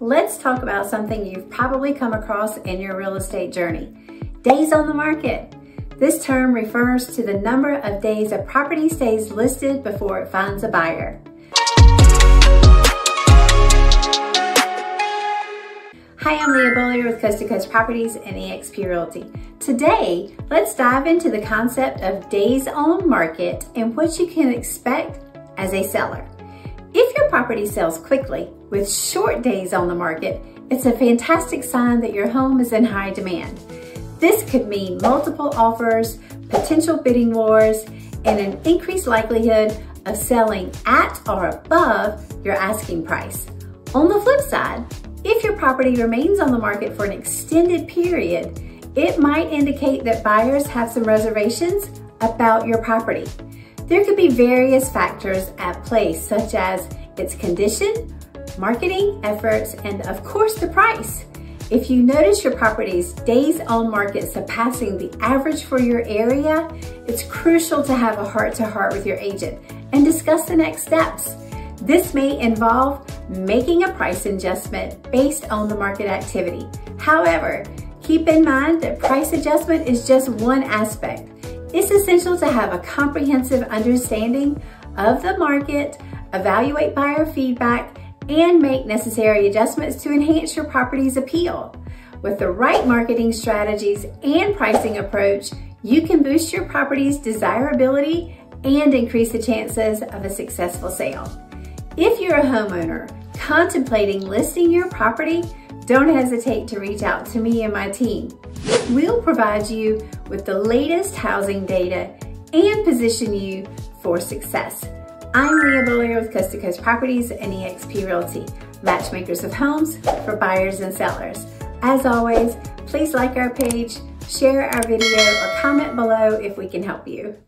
let's talk about something you've probably come across in your real estate journey. Days on the market. This term refers to the number of days a property stays listed before it finds a buyer. Hi, I'm Leah Beaulieu with Coast to Coast Properties and eXp Realty. Today, let's dive into the concept of days on market and what you can expect as a seller. Property sells quickly with short days on the market, it's a fantastic sign that your home is in high demand. This could mean multiple offers, potential bidding wars, and an increased likelihood of selling at or above your asking price. On the flip side, if your property remains on the market for an extended period, it might indicate that buyers have some reservations about your property. There could be various factors at play, such as its condition, marketing efforts, and of course the price. If you notice your property's days on market surpassing the average for your area, it's crucial to have a heart-to-heart -heart with your agent and discuss the next steps. This may involve making a price adjustment based on the market activity. However, keep in mind that price adjustment is just one aspect. It's essential to have a comprehensive understanding of the market, evaluate buyer feedback, and make necessary adjustments to enhance your property's appeal. With the right marketing strategies and pricing approach, you can boost your property's desirability and increase the chances of a successful sale. If you're a homeowner contemplating listing your property, don't hesitate to reach out to me and my team. We'll provide you with the latest housing data and position you for success. I'm Leah Beaulieu with Coast to Coast Properties and eXp Realty, matchmakers of homes for buyers and sellers. As always, please like our page, share our video, or comment below if we can help you.